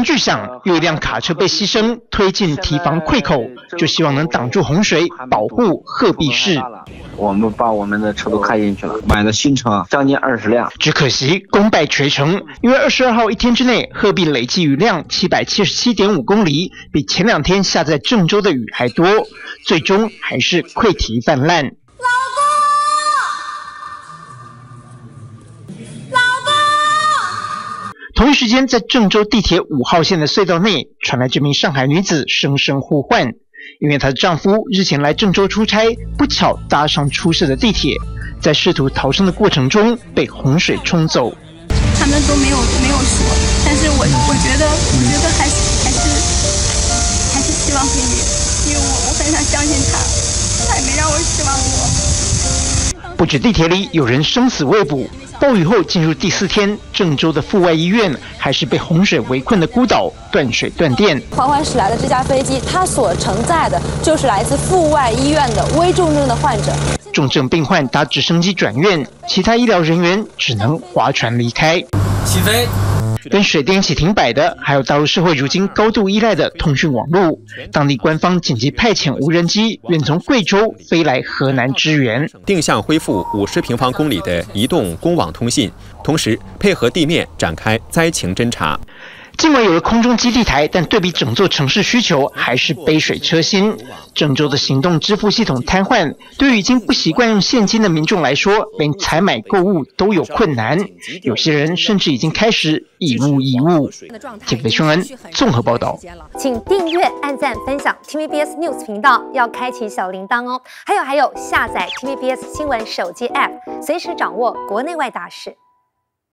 声巨响，又一辆卡车被牺牲推进堤防溃口，就希望能挡住洪水，保护鹤壁市。我们把我们的车都开进去了，买的新车将近二十辆，只可惜功败垂成，因为二十二号一天之内，鹤壁累计雨量七百七十七点五公里，比前两天下在郑州的雨还多，最终还是溃堤泛滥。同一时间，在郑州地铁五号线的隧道内，传来这名上海女子声声呼唤。因为她的丈夫日前来郑州出差，不巧搭上出事的地铁，在试图逃生的过程中被洪水冲走。他们都没有没有说，但是我我觉得我觉得还是还是还是希望可以，因为我我很想相信他，他也没让我失望过。不止地铁里有人生死未卜。暴雨后进入第四天，郑州的阜外医院还是被洪水围困的孤岛，断水断电。缓缓驶来的这架飞机，它所承载的就是来自阜外医院的危重症的患者。重症病患搭直升机转院，其他医疗人员只能划船离开。起飞。跟水电一起停摆的，还有大陆社会如今高度依赖的通讯网络。当地官方紧急派遣无人机，远从贵州飞来河南支援，定向恢复五十平方公里的移动公网通信，同时配合地面展开灾情侦查。尽管有了空中基地台，但对比整座城市需求，还是杯水车薪。郑州的行动支付系统瘫痪，对于已经不习惯用现金的民众来说，连采买购物都有困难。有些人甚至已经开始以物易物。记者孙恩综合报道，请订阅、按赞、分享 TVBS News 频道，要开启小铃铛哦。还有还有，下载 TVBS 新闻手机 App，随时掌握国内外大事。